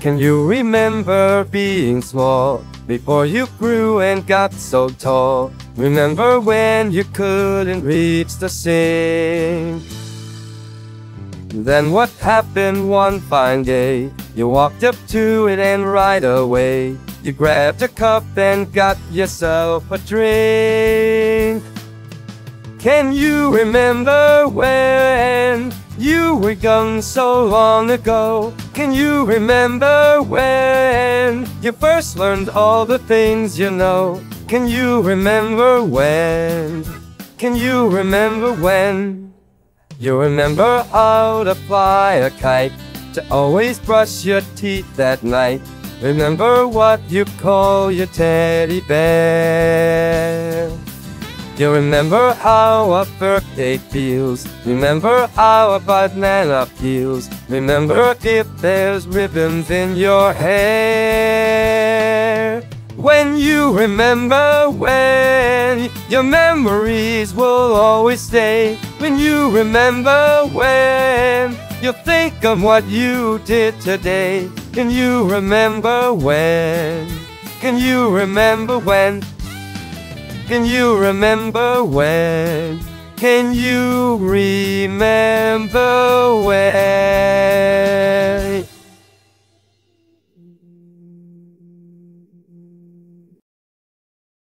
Can you remember being small before you grew and got so tall? Remember when you couldn't reach the sink? Then what happened one fine day? You walked up to it and right away you grabbed a cup and got yourself a drink. Can you remember when you were gone so long ago? Can you remember when you first learned all the things you know? Can you remember when? Can you remember when? You remember how to fly a kite, to always brush your teeth at night. Remember what you call your teddy bear. You remember how a birthday feels. Remember how a banana feels. Remember if there's ribbons in your hair. When you remember when your memories will always stay. When you remember when you'll think of what you did today. Can you remember when? Can you remember when? Can you remember when? Can you remember?